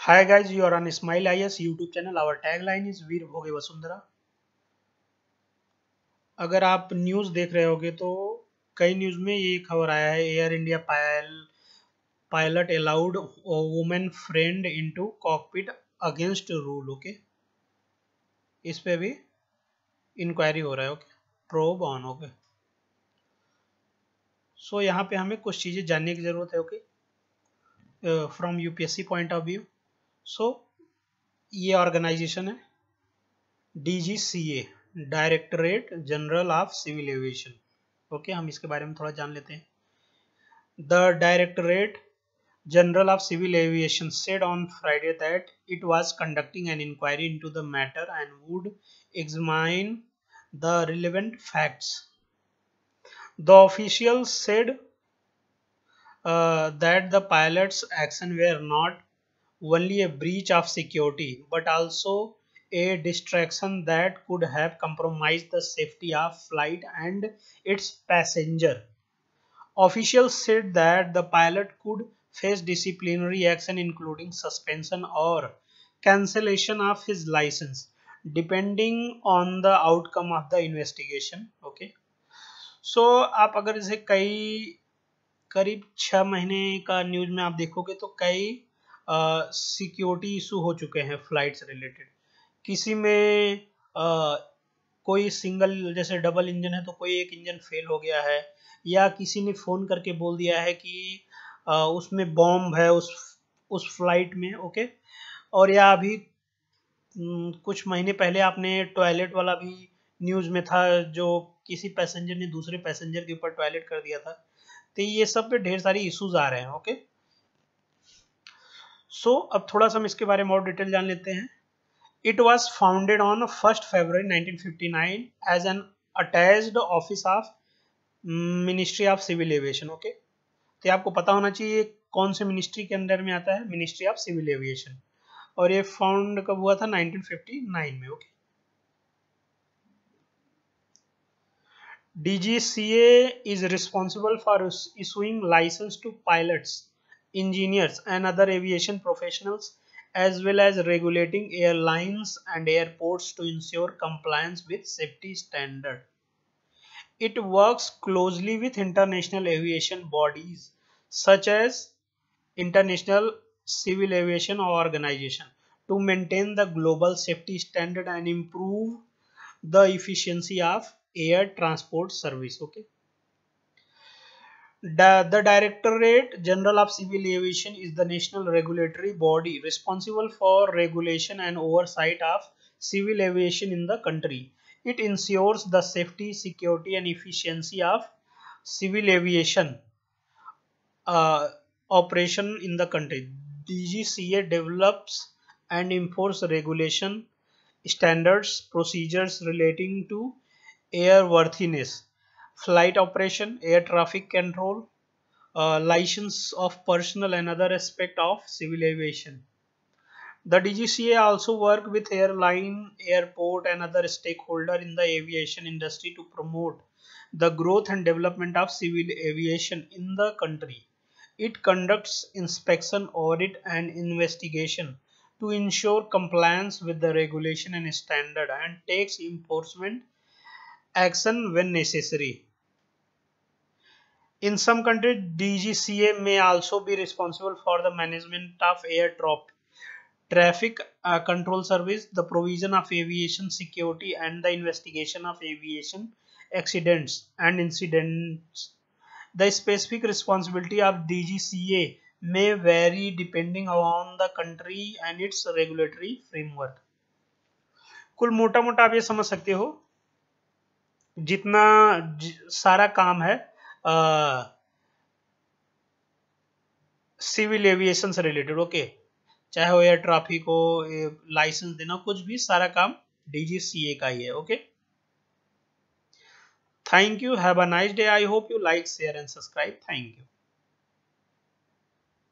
Hi guys, you are on Smile IS YouTube channel. Our tagline is वीर भोगे वसुंधरा अगर आप news देख रहे होगे तो कई न्यूज़ में ये खबर आया है एयर इंडिया पायल pilot allowed women friend into cockpit against rule okay इस पे भी इंक्वायरी हो रहा है okay probe on okay so यहाँ पे हमें कुछ चीज़ें जानने की ज़रूरत है okay from UPSC point of view so ये ऑर्गेनाइजेशन है DGCA directorate general of civil aviation okay हम इसके बारे में थोड़ा जान लेते हैं। The directorate general of civil aviation said on Friday that it was conducting an inquiry into the matter and would examine the relevant facts the official said that the pilot's action were not only a breach of security but also a distraction that could have compromised the safety of flight and its passenger. Officials said that the pilot could face disciplinary action including suspension or cancellation of his license depending on the outcome of the investigation okay so आप अगर इसे कई करीब छः महीने का news में आप देखोगे तो कई सिक्योरिटी इशू हो चुके हैं फ़्लाइट से रिलेटेड किसी में आ, कोई सिंगल जैसे डबल इंजन है तो कोई एक इंजन फेल हो गया है या किसी ने फ़ोन करके बोल दिया है कि आ, उसमें बॉम्ब है उस उस फ़्लाइट में ओके और या अभी कुछ महीने पहले आपने टॉयलेट वाला भी न्यूज़ में था जो किसी पैसेंजर ने दूसरे पैसेंजर के ऊपर टॉयलेट कर दिया था। तो ये सब पे ढेर सारी इश्यूज़ आ रहे हैं ओके सो so, अब थोड़ा सा हम इसके बारे में और डिटेल जान लेते हैं। It was founded on first February 1959 as an attached office of ministry of civil aviation okay तो आपको पता होना चाहिए कौन से मिनिस्ट्री के अंदर में आता है? मिनिस्ट्री ऑफ़ सिविल एविएशन और ये फाउंड कब हुआ था? 1959 में okay DGCA is responsible for issuing license to pilots, engineers and other aviation professionals as well as regulating airlines and airports to ensure compliance with safety standard. It works closely with international aviation bodies such as International Civil Aviation Organization to maintain the global safety standard and improve the efficiency of air transport service okay the, directorate general of civil aviation is the national regulatory body responsible for regulation and oversight of civil aviation in the country. It ensures the safety security and efficiency of civil aviation uh, operation in the country. Dgca develops and enforces regulation standards procedures relating to airworthiness, flight operation, air traffic control, uh, license of personnel and other aspect of civil aviation. The DGCA also work with airline, airport and other stakeholder in the aviation industry to promote the growth and development of civil aviation in the country. It conducts inspection, audit and investigation to ensure compliance with the regulation and standard and takes enforcement action when necessary in some country D G C A may also be responsible for the management of air drop traffic control service the provision of aviation security and the investigation of aviation accidents and incident the specific responsibility of D G C A may vary depending on the country and its regulatory framework कुल मोटा मोटा आप ये समझ सकते हो जितना ज, सारा काम है सिविल एविएशन से रिलेटेड ओके चाहे वो एयर ट्राफिक हो लाइसेंस देना कुछ भी सारा काम डीजीसीए का ही है okay thank you have a nice day I hope you like share and subscribe thank you